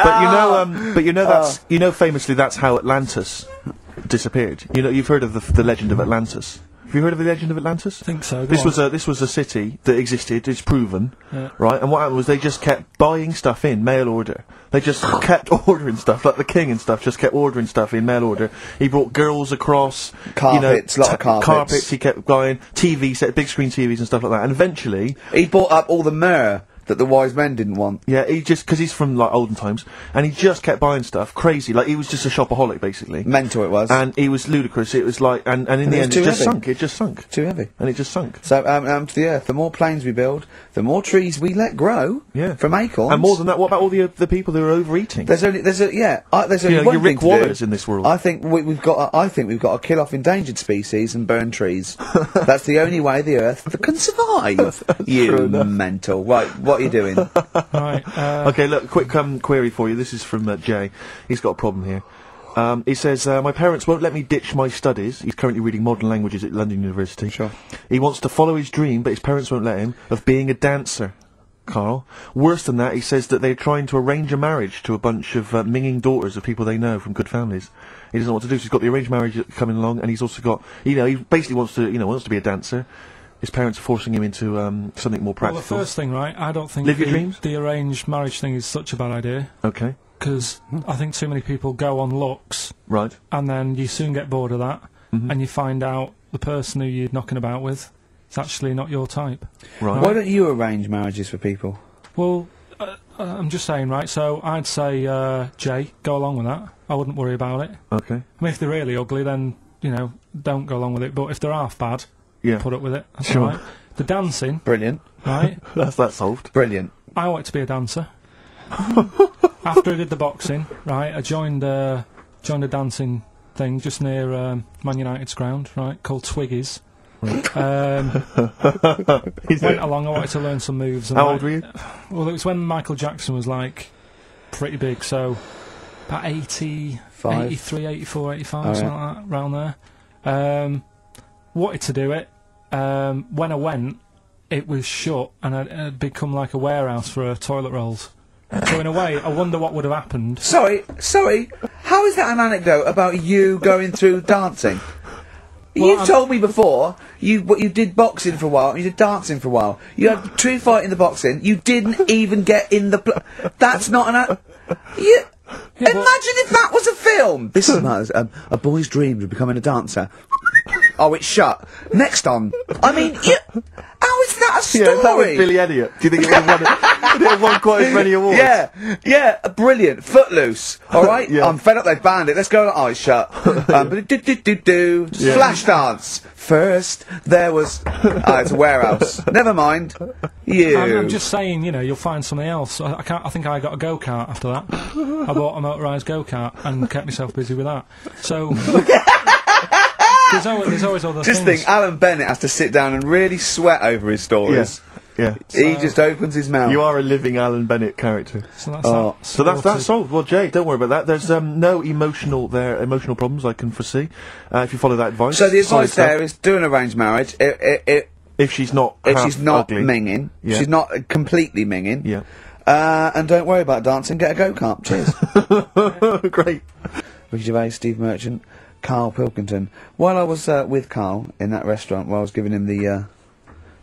but you know, um, but you know that's you know famously that's how Atlantis disappeared. You know, you've heard of the, the legend of Atlantis. Have you heard of the legend of Atlantis? I think so. Go This on. was a this was a city that existed. It's proven, Yeah. right? And what happened was they just kept buying stuff in mail order. They just kept ordering stuff, like the king and stuff. Just kept ordering stuff in mail order. He brought girls across, Carpets, you know, lot of t- carpets. Carpets. He kept buying TV set, big screen TVs and stuff like that. And eventually, He bought up all the myrrh that the wise men didn't want. yeah, he just because he's from like olden times, and he just kept buying stuff, crazy. Like he was just a shopaholic basically, Mental it was. and he was ludicrous. It was like, and, and in And the it end, it just heavy. sunk. It just sunk, Too heavy. and it just sunk. So um, um, to the earth, the more planes we build, the more trees we let grow. Yeah. From acorns. And more than that, what about all the uh, the people who are overeating? There's only there's a yeah. Uh, there's only know, one Rick do. In this world. I think we, we've got. I think we've got to kill off endangered species and burn trees. That's the only way the Earth can survive. you mental. Right, what are you doing? right. Uh, Okay, look, quick um, query for you. This is from uh, Jay. He's got a problem here. Um, he says, uh, My parents won't let me ditch my studies. He's currently reading modern languages at London University. Sure. He wants to follow his dream, but his parents won't let him, of being a dancer. Karl. Worse than that, he says that they're trying to arrange a marriage to a bunch of uh, minging daughters of people they know from good families. He doesn't know what to do, so he's got the arranged marriage coming along, and he's also got, you know, he basically wants to, you know, wants to be a dancer. His parents are forcing him into um, something more practical. well, the first thing, right? I don't think Live your the, dreams? the arranged marriage thing is such a bad idea Okay, because I think too many people go on looks right. and then you soon get bored of that Mm-hmm. and you find out the person who you're knocking about with is actually not your type. Right. Why don't you arrange marriages for people? Well, uh, uh, I'm just saying, right? So I'd say, uh, Jay, go along with that. I wouldn't worry about it. Okay. I mean, if they're really ugly, then you know, don't go along with it. But if they're half bad, Yeah. put up with it. That's Sure. right. The dancing, Brilliant, right? That's that solved. brilliant. I wanted to be a dancer. After I did the boxing, right, I joined uh, joined a dancing thing just near um, Man United's ground, right, called Twiggies. Um, went along. I wanted to learn some moves. And How I- old were you? Well, it was when Michael Jackson was like pretty big, so about 80, Five. 83, 84, 85, Oh, something like that, around there. Um, wanted to do it. Um, when I went, it was shut and it had become like a warehouse for uh, toilet rolls. So in a way, I wonder what would have happened. Sorry, sorry. How is that an anecdote about you going through dancing? Well, you I'm- told me before you what you did boxing for a while, you did dancing for a while. You had true fight in the boxing. You didn't even get in the. Pl- That's not an. A- you, Yeah, imagine but- if that was a film. This is my, um, a boy's dream of becoming a dancer. Oh, it's shut. Next on. I mean, you, how is that a story? Yeah, that was Billy Elliot. Do you think it would have won, it would it have won quite as many awards? Yeah, yeah, brilliant. Footloose. All right, Yeah. I'm fed up. They've banned it. Let's go. on eyes shut. Um, do do do do. Yeah. Flash dance. First, there was. Ah, it's a warehouse. Never mind. You. I'm, I'm just saying, you know, you'll find something else. I, I can't. I think I got a go kart after that. I bought a motorised go kart and kept myself busy with that. So there's, always, there's always other Just things. think, Alan Bennett has to sit down and really sweat over his stories. Yeah. He So- just opens his mouth. You are a living Alan Bennett character. so that's Oh. that. So that's that's sorted. solved. Well, Jay, don't worry about that. There's um, no emotional there emotional problems I can foresee uh, if you follow that advice. So the advice Solid stuff. there is do an arranged marriage. If, if, if she's not if half she's not ugly. minging, Yeah. she's not completely minging. Yeah. Uh, and don't worry about dancing, get a go-kart. Cheers. Great. Ricky Gervais, Steve Merchant, Karl Pilkington. While I was uh, with Karl in that restaurant, while I was giving him the, uh, you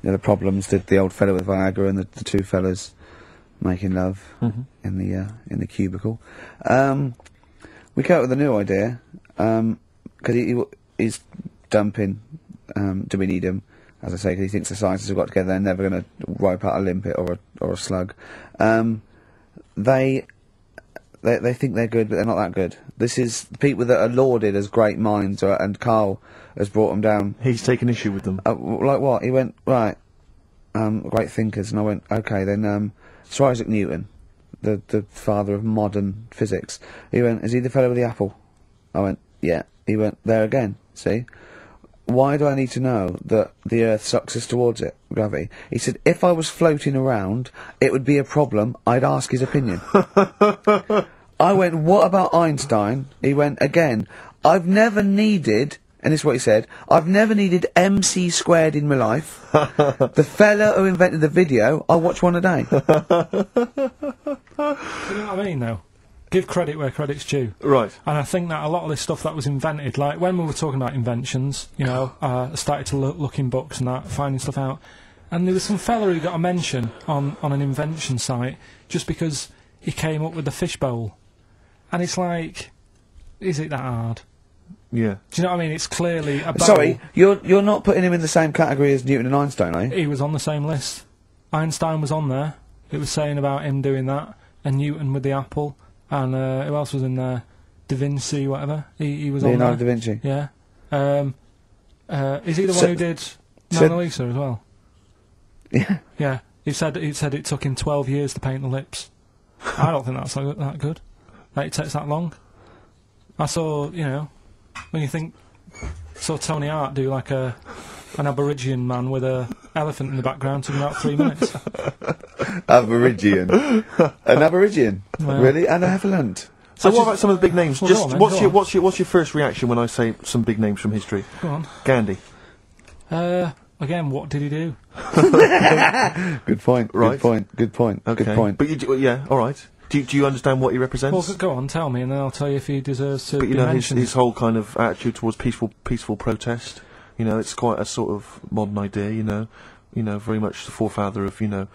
know, the problems, the, the old fellow with Viagra and the, the two fellas making love in the uh, in the cubicle, um, we came up with a new idea because he, he he's dumping um, Do We Need Him, as I say, 'cause he thinks the scientists have got together and they're never going to wipe out a limpet or a, or a slug. Um, they they they think they're good, but they're not that good. This is people that are lauded as great minds, and Karl has brought them down. He's taken issue with them. Uh, like what? He went right, um, great thinkers, and I went okay. Then um, Sir Isaac Newton, the the father of modern physics. He went, is he the fellow with the apple? I went, yeah. He went there again. See. Why do I need to know that the Earth sucks us towards it, gravity? He said, if I was floating around, it would be a problem. I'd ask his opinion. I went, what about Einstein? He went, again, I've never needed, and this is what he said, I've never needed MC squared in my life. the fella who invented the video, I watch one a day. You know what I mean, though? Give credit where credit's due. Right. And I think that a lot of this stuff that was invented, like when we were talking about inventions, you know, uh, I started to look, look in books and that, finding stuff out. And there was some fella who got a mention on, on an invention site just because he came up with the fishbowl. And it's like, is it that hard? Yeah. Do you know what I mean? It's clearly a bowl. Sorry, you're you're not putting him in the same category as Newton and Einstein, are you? He was on the same list. Einstein was on there. It was saying about him doing that, and Newton with the apple, and uh, who else was in there? Da Vinci, whatever. He, he was Leonardo on da. Vinci. Yeah. Um, uh, is he the So- one who did so- Mona Lisa as well? Yeah. Yeah. He said he said it took him twelve years to paint the lips. I don't think that's that that good. That it takes that long. I saw, you know, when you think saw Tony Hart do like a an Aboriginal man with a elephant in the background took about three minutes. Aboriginal, An Aboriginal, Well- really? And a Haviland? So I what just- about some of the big names? Well, Just on what's go your on. what's your what's your first reaction when I say some big names from history? Go on. Gandhi. Uh, again, what did he do? Good point. Right. Good point. Good point. Okay. Good point. But you, do- yeah, all right. Do you, do you understand what he represents? Well, go on, tell me, and then I'll tell you if he deserves to but be you know his, his whole kind of attitude towards peaceful peaceful protest. You know, it's quite a sort of modern idea. You know, you know, very much the forefather of you know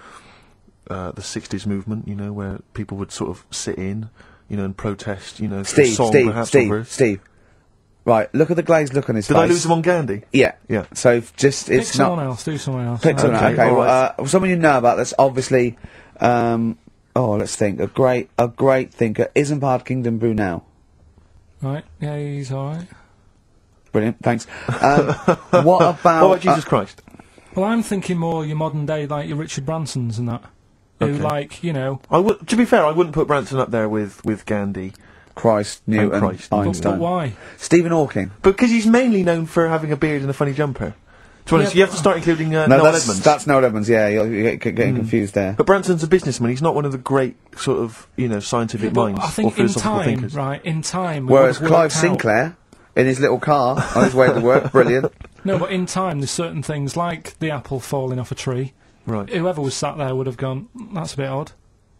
uh, the '60s movement. You know, where people would sort of sit in, you know, and protest. You know, Steve, song Steve, perhaps Steve, over- Steve. Right, look at the glazed look on his Did face. I lose him on Gandhi? Yeah. Yeah. So f- just Pick it's someone not else, do someone else. pick someone. Okay, Okay, all well, right. uh, someone you know about that's obviously. Um, oh, let's think. A great, a great thinker. Isambard Kingdom Brunel. Right, yeah, he's alright. Brilliant. Thanks. Um, what What about? about Jesus Christ? Well, I'm thinking more your modern day, like your Richard Bransons and that. Who, like, you know, I would. To be fair, I wouldn't put Branson up there with with Gandhi Christ, Newton, Christ. but, but Einstein, why? Stephen Hawking. because he's mainly known for having a beard and a funny jumper. To be honest, Yeah, you have to start including uh, No, Noel that's Edmonds. that's Noel Edmonds. Yeah, you're, you're get- getting confused there. But Branson's a businessman. He's not one of the great sort of you know scientific But minds I or think in philosophical time, thinkers. right, in time. Whereas Clive worked out- Sinclair, in his little car on his way to work, brilliant. No, but in time, there's certain things like the apple falling off a tree. Right. Whoever was sat there would have gone, "Mm, that's a bit odd.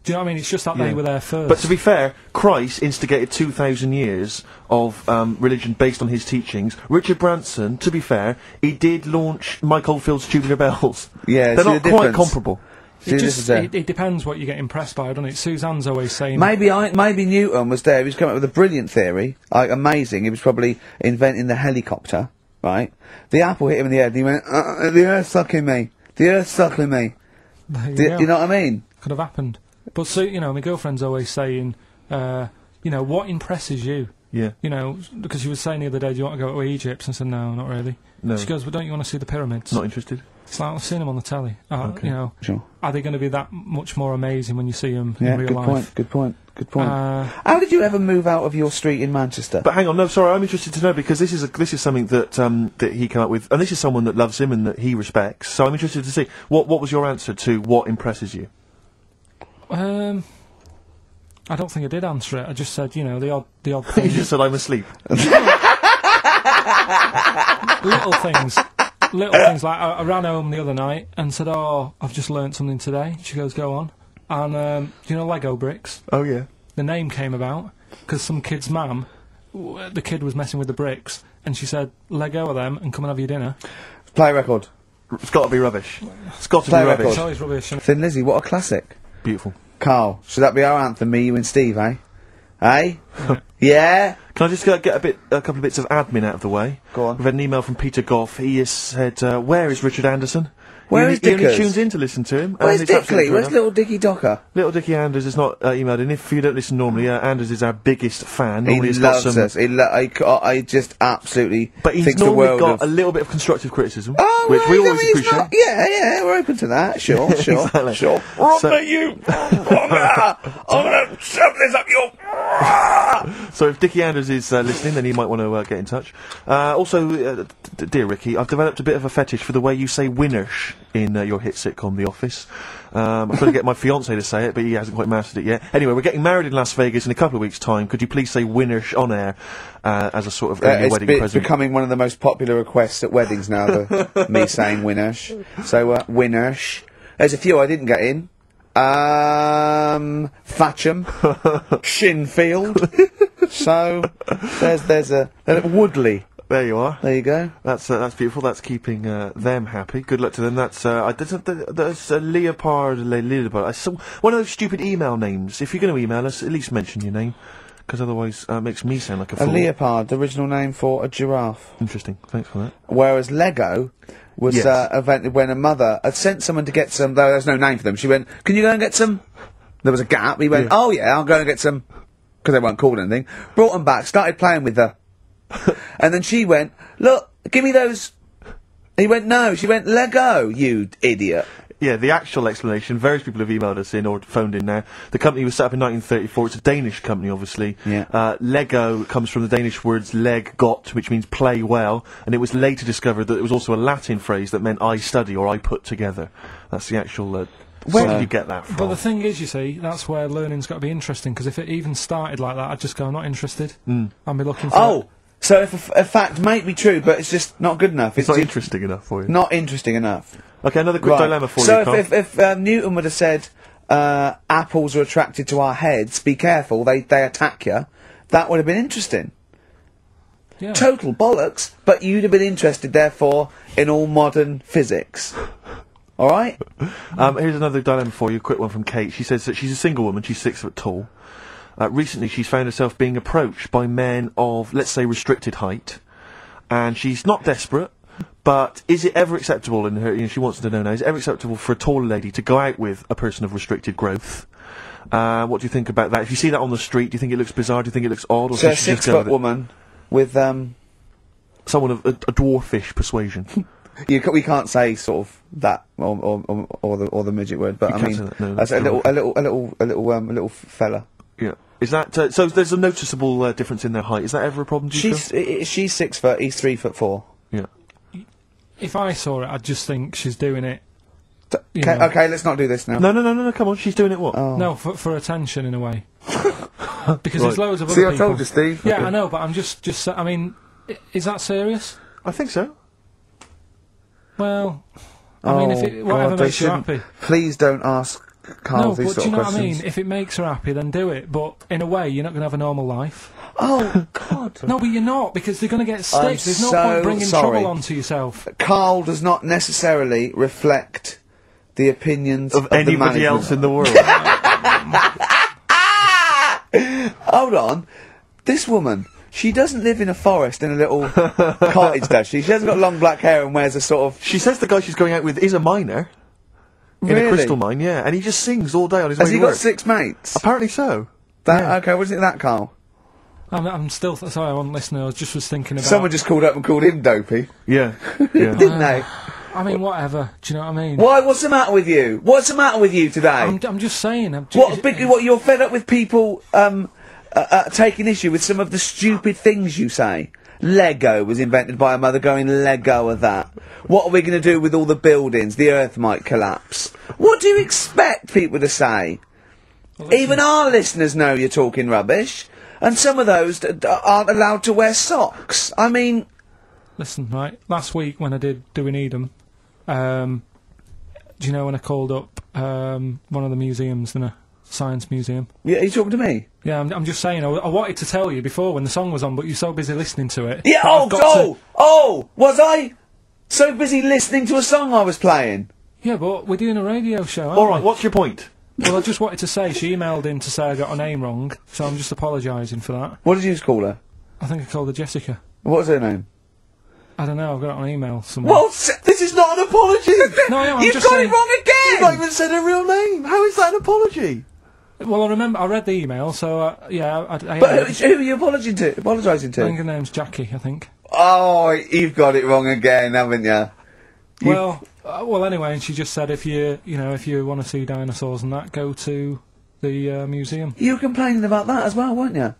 Do you know what I mean? It's just that Yeah. they were there first. But to be fair, Christ instigated 2,000 years of um, religion based on his teachings. Richard Branson, to be fair, he did launch Mike Oldfield's Tubular Bells. Yeah, They're see not the quite difference? comparable. See, it, this just, is it, it depends what you get impressed by, doesn't it? Suzanne's always saying, Maybe I, maybe Newton was there. He was coming up with a brilliant theory, like amazing. He was probably inventing the helicopter, right? The apple hit him in the head, and he went, uh, "The Earth's sucking me. The Earth's sucking me." there you Do, go. you know what I mean? could have happened. But so you know, my girlfriend's always saying, uh, you know, what impresses you? Yeah. You know, because she was saying the other day, do you want to go to Egypt? And I said, no, not really. No. She goes, well, don't you want to see the pyramids? Not interested. It's like I've seen them on the telly. Uh, Okay. You know, Sure. are they going to be that much more amazing when you see them Yeah. in real Good life? point. Good point. Good point. Uh, How did you ever move out of your street in Manchester? But hang on, no, sorry, I'm interested to know because this is a, this is something that um, that he came up with, and this is someone that loves him and that he respects. So I'm interested to see what what was your answer to what impresses you. um, I don't think I did answer it. I just said, you know, the odd, the odd thing. you just said I'm asleep. little things, little things. Like I, I ran home the other night and said, "Oh, I've just learnt something today." She goes, "Go on." And um, do you know Lego bricks? Oh yeah. The name came about because some kid's mum, the kid was messing with the bricks, and she said, "Let go of them and come and have your dinner." Play record. It's got to be rubbish. It's got to Play be record. rubbish. It's always rubbish. And Thin Lizzy, what a classic. Beautiful. Karl, should that be our anthem, me, you and Steve, eh? Eh? yeah? Can I just uh, get a bit, a couple of bits of admin out of the way? Go on. We've had an email from Peter Goff. He has said, uh, "Where is Richard Anderson?" Where he, is only- he only tunes in to listen to him. Where's and Dickley? Where's little Dicky Docker? Little Dickie Anders is not uh, emailed in. If you don't listen normally, uh, Anders is our biggest fan. Normally He loves some, us. He lo- I, I just absolutely but he's normally got of... a little bit of constructive criticism, Oh, which right, we always appreciate. Not, yeah, yeah, we're open to that. Sure, sure, Exactly. sure. So- Robert, you! I'm gonna, I'm gonna shove this up your... So if Dickie Anders is uh, listening, then he might want to uh, get in touch. Uh, also, uh, dear Ricky, I've developed a bit of a fetish for the way you say "winnersh" in uh, your hit sitcom The Office. Um, I'm trying to get my fiance to say it, but he hasn't quite mastered it yet. Anyway, we're getting married in Las Vegas in a couple of weeks' time. Could you please say "winnersh" on air uh, as a sort of Uh, early it's, wedding be- it's becoming one of the most popular requests at weddings now, the, me saying winnersh. So, uh, winnersh. There's a few I didn't get in. Um, Thatcham, Shinfield. so, there's there's a, a Woodley. There you are. There you go. That's uh, that's beautiful. That's keeping uh, them happy. Good luck to them. That's uh, I, a- there's a leopard, le, leopard. I saw one of those stupid email names. If you're going to email us, at least mention your name, because otherwise uh, it makes me sound like a A fool. leopard, the original name for a giraffe. Interesting. Thanks for that. Whereas Lego was Yes. uh, invented when a mother had sent someone to get some. Though there's no name for them. She went, "Can you go and get some?" There was a gap. He went, Yeah. "Oh yeah, I'll go and get some," because they weren't called anything. Brought them back, started playing with her, and then she went, "Look, give me those." He went, "No." She went, "Lego, you idiot." Yeah, the actual explanation. Various people have emailed us in or phoned in now. The company was set up in 1934. It's a Danish company, obviously. Yeah. Uh, Lego comes from the Danish words leg godt, which means play well, and it was later discovered that it was also a Latin phrase that meant I study or I put together. That's the actual. Uh, where Well- did you get that from? But the thing is, you see, that's where learning's got to be interesting. Because if it even started like that, I'd just go, "I'm not interested." Mm. I'd be looking for. Oh, so if a, f- a fact might be true, but it's just not good enough. it's not interesting enough for you. not interesting enough. Okay, another quick Right. dilemma for so you, if, Karl. if, if um, Newton would have said uh, apples are attracted to our heads, be careful, they they attack you. That would have been interesting. yeah. Total bollocks, but you'd have been interested, therefore, in all modern physics. All right. Um, here's another dilemma for you, a quick one from Kate. She says that she's a single woman, she's six foot tall. Uh, recently, she's found herself being approached by men of, let's say, restricted height, and she's not desperate. But is it ever acceptable in her? You know, she wants to know now. Is it ever acceptable for a taller lady to go out with a person of restricted growth? Uh, what do you think about that? If you see that on the street, do you think it looks bizarre? Do you think it looks odd? Or So a should she just six go foot with woman with um, someone of a, a dwarfish persuasion? you we can't say sort of that or or, or, or the or the midget word, but You I mean, that, no, say a little, a little, a little, a little, um, a little fella. Yeah. Is that uh, so? There's a noticeable uh, difference in their height. Is that ever a problem? Do you She's i- i- she's six foot. He's three foot four. Yeah. If I saw it, I'd just think she's doing it. T- You Okay, know. okay, let's not do this now. No, no, no, no, no. Come on, she's doing it. What? Oh. No, for, for attention in a way. because Right. there's loads of other See, other I people. told you, Steve. Yeah, Okay. I know, but I'm just just. sa- I mean, i- is that serious? I think so. Well, I mean, if Oh, it, whatever God, they makes you shouldn't- happy. Please don't ask Karl no, but sort do you of know what I mean? If it makes her happy, then do it. But in a way, you're not going to have a normal life. Oh God! No, but you're not because they're going to get I'm stitched. There's no so point bringing sorry. trouble onto yourself. Karl does not necessarily reflect the opinions Of, of, anybody management. else in the world. Hold on, this woman. She doesn't live in a forest in a little cottage, does she? She hasn't got long black hair and wears a sort of. she says the guy she's going out with is a miner in a crystal mine. Yeah, and he just sings all day on his Has way he to got work. six mates? Apparently so. That yeah. okay? What is it that Karl? I'm, I'm still sorry, I wasn't listening. I was just was thinking about. Someone just called up and called him dopey, Yeah, yeah. didn't they? I mean, whatever. Do you know what I mean? Why? What's the matter with you? What's the matter with you today? I'm, I'm just saying. I'm ju- What, big, what, you're fed up with people um, uh, uh, taking issue with some of the stupid things you say? Lego was invented by a mother going, Lego of that. What are we going to do with all the buildings? The earth might collapse. What do you expect people to say? Even our listeners know you're talking rubbish. And some of those d- aren't allowed to wear socks. I mean, Listen, right. Last week when I did doing Edom, um, do you know when I called up um, one of the museums, than a science museum. Yeah, are you talking to me? Yeah, I'm, I'm just saying. I, I wanted to tell you before when the song was on, but you're so busy listening to it. Yeah. Oh, oh, to- oh. Was I so busy listening to a song I was playing? yeah, but we're doing a radio show. Aren't All right, we? what's your point? Well, I just wanted to say she emailed in to say I got her name wrong, so I'm just apologising for that. What did you just call her? I think I called her Jessica. What was her name? I don't know. I've got it on email somewhere. Well, this is not an apology. No, I'm You've got saying- it wrong again! You've not even said her real name. How is that an apology? Well, I remember I read the email, so uh, yeah, I, I, But who, who are you apologizing to? Apologising to? I think her name's Jackie. I think. Oh, you've got it wrong again, haven't you? You- Well, uh, well, anyway, and she just said if you, you know, if you want to see dinosaurs and that, go to the uh, museum. You were complaining about that as well, weren't you?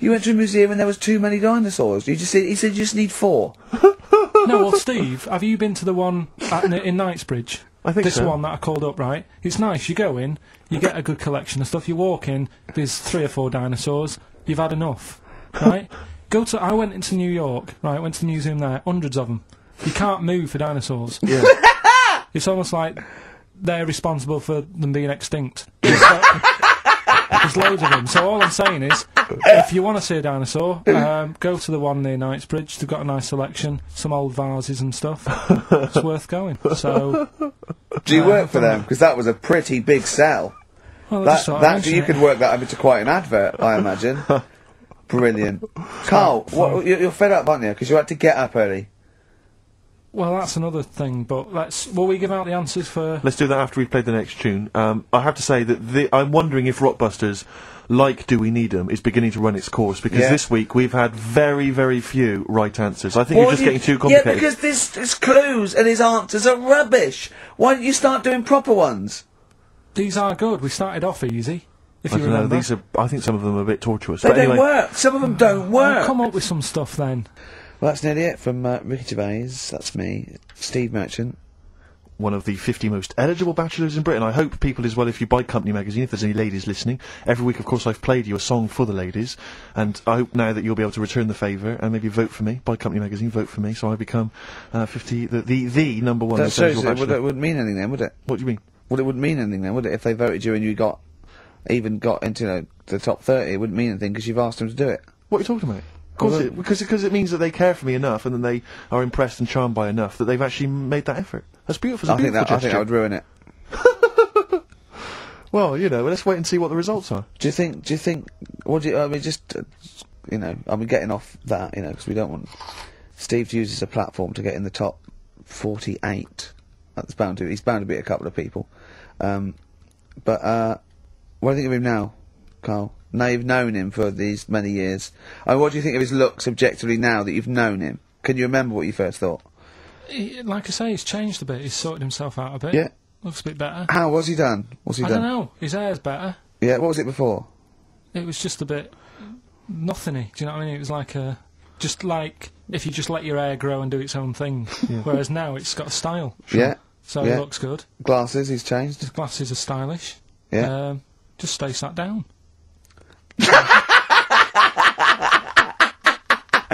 You went to a museum and there was too many dinosaurs. You just said, he said you just need four. no, well, Steve, have you been to the one at, in Knightsbridge? I think this so. one that I called up, right? It's nice. You go in, you get a good collection of stuff. You walk in, there's three or four dinosaurs. You've had enough, right? go to. I went into New York, right? Went to the museum there, hundreds of them. You can't move for dinosaurs. Yeah. It's almost like they're responsible for them being extinct. There's loads of them. So all I'm saying is, if you want to see a dinosaur, um, go to the one near Knightsbridge. They've got a nice selection, some old vases and stuff. It's worth going. So, Do you Uh, work for them? Because that was a pretty big sell. well, That, just thought I'd that you it. could work that up into quite an advert, I imagine. Brilliant. Karl, what, you're fed up, aren't you? Because you had to get up early. Well, that's another thing. But let's. Will we give out the answers for? Let's do that after we've played the next tune. Um, I have to say that the, I'm wondering if Rockbusters, like Do We Need 'Em, is beginning to run its course because Yeah. this week we've had very, very few right answers. I think Well, you're just you- getting too complicated. Yeah, because this, this clues and his answers are rubbish. Why don't you start doing proper ones? These are good. We started off easy. If I you don't know, remember. these are. I think some of them are a bit tortuous. They but don't anyway, work. Some of them don't Well, work. come up with some stuff then. Well, that's nearly it from uh, Ricky Gervais. That's me, Steve Merchant. one of the 50 most eligible bachelors in Britain. I hope people as well, if you buy Company Magazine, if there's any ladies listening, every week, of course, I've played you a song for the ladies, and I hope now that you'll be able to return the favour and maybe vote for me. Buy Company Magazine, vote for me, so I become uh, 50, the, the, the number one That shows eligible it, would, it wouldn't mean anything then, would it? What do you mean? Well, it wouldn't mean anything then, would it? If they voted you and you got even got into you know, the top thirty, it wouldn't mean anything because you've asked them to do it. What are you talking about? Course, it, because because it means that they care for me enough, and then they are impressed and charmed by enough that they've actually made that effort. That's beautiful. I think beautiful that I think that would ruin it. Well, you know, let's wait and see what the results are. Do you think? Do you think? What do you? I mean, just uh, you know, I mean, getting off that, you know, because we don't want Steve to use as a platform to get in the top forty-eight. That's bound to. He's bound to beat a couple of people. Um, but uh, what do you think of him now, Karl? Now you've known him for these many years. I mean, what do you think of his looks objectively now that you've known him? Can you remember what you first thought? He, like I say, he's changed a bit. He's sorted himself out a bit. Yeah. Looks a bit better. How? What's he done? What's he I done? don't know. His hair's better. Yeah. What was it before? It was just a bit nothingy. Do you know what I mean? It was like a just like if you just let your hair grow and do its own thing. Whereas now it's got a style. Yeah. So Yeah. it looks good. Glasses. He's changed. His glasses are stylish. Yeah. Um, just stay sat down.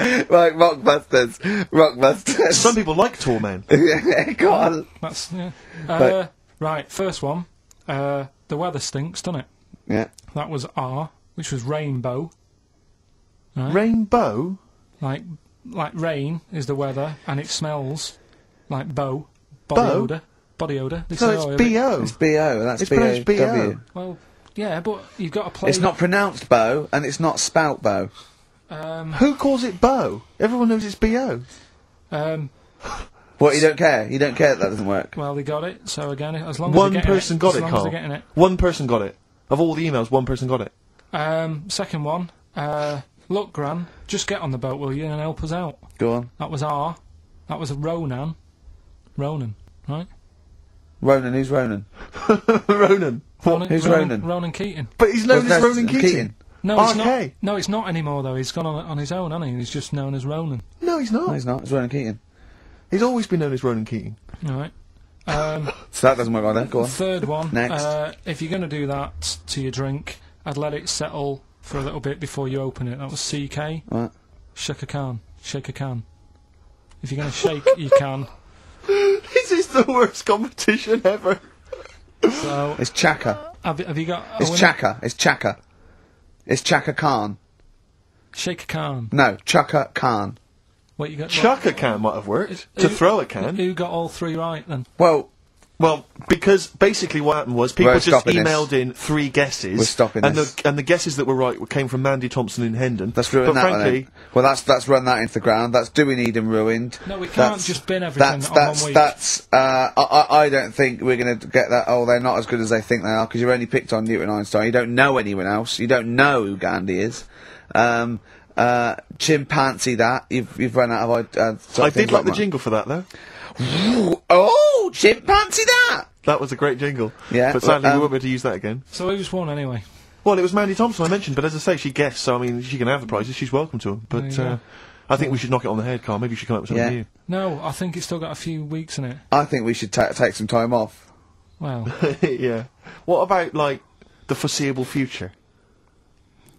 right. Rockbusters. Rockbusters. Some people like tall men. Go on. That's yeah. Uh, But- right. First one. Uh, the weather stinks, doesn't it? Yeah. That was R, which was rainbow. Right? Rainbow. Like like rain is the weather, and it smells like bow. Body Bow? odor. Body odor. They So say, it's oh, B.O. It's B-O, that's It's pronounced B-O-W. B.O.. Well, yeah, but you've got to play. It's not pronounced bow, and it's not spout bow. Um, Who calls it Bo? Everyone knows it's B.O. um, What, you don't care? You don't care that that doesn't work? well, they got it. So again, as long as One person it, got as it, long Karl. they're getting it. One person got it. Of all the emails, one person got it. Um, second one. Uh, look, Gran, just get on the boat, will you, and help us out. Go on. That was R. That was Ronan. Ronan, right? Ronan, who's Ronan? Ronan. Ronan, Who's Ronan? Ronan? Ronan Keating. But he's known Well, as that's Ronan Keating. No, it's RK. not. No, it's not anymore though. He's gone on, on his own, hasn't he? He's just known as Ronan. No, he's not. No, he's not. It's Ronan Keating. He's always been known as Ronan Keating. All right. Um, So that doesn't work either. Go on. third one. Next. Uh, if you're going to do that to your drink, I'd let it settle for a little bit before you open it. That was CK. Right. Shake a can. Shake a can. If you're going to shake, you can. this is the worst competition ever. So, It's Chaka. have, have you got? a It's? Chaka. It's Chaka. It's Chaka Khan. Sheikh Khan. No, Chaka Khan. What you got? Chaka Khan might have worked. To Who- throw a can. Who got all three right then? Well, Well, because basically what happened was people We're just stopping this. emailed in three guesses. We're stopping and this. The, and the guesses that were right came from Mandy Thompson in Hendon. let's ruin but that frankly, then. Well, that's that's run that into the ground. That's do we need him ruined. No, we can't That's- just bin everything That's on that's one week. that's. Uh, I, I I don't think we're going to get that. Oh, they're not as good as they think they are because you've only picked on Newton Einstein. You don't know anyone else. You don't know who Gandhi is. Um, uh, chimpanzee, that you've you've run out of. Uh, sort I of did like the jingle for that though. Ooh, Oh, chimpanzee, that. That was a great jingle. Yeah, But sadly, well, we um, won't be able to use that again. So who's won anyway? Well, it was Mandy Thompson I mentioned, but as I say, she guessed, so I mean, she can have the prizes. She's welcome to them. But uh. I think we should knock it on the head, Karl. Maybe you should come up with something Yeah. new. No, I think it's still got a few weeks in it. I think we should ta- take some time off. Well, yeah. What about like the foreseeable future?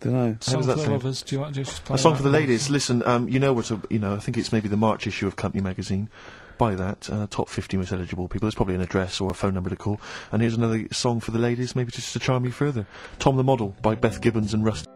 Don't know. song that for the lovers. Do you want to just play A song that for the one? ladies. Listen, um, you know what? A, you know, I think it's maybe the March issue of Company magazine. Buy that. Uh, top 50 most eligible people. There's probably an address or a phone number to call. And here's another song for the ladies, maybe just to charm you further. Tom the Model by Beth Gibbons and Rusty.